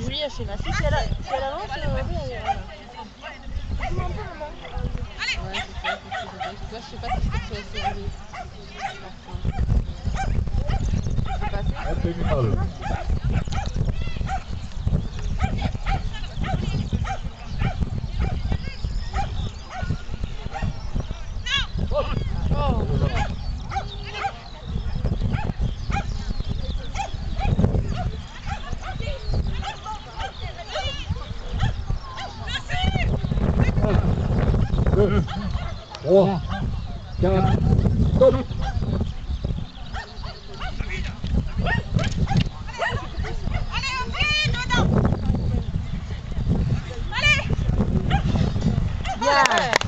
Julie a fait la Si elle, a, si elle avance, euh, oui, elle, maman. Ouais, c'est ça, c'est ce que je Toi, je sais pas si que tu as. C'est passé peu mal. Oh, 둘, 오, 자, 또. Yeah.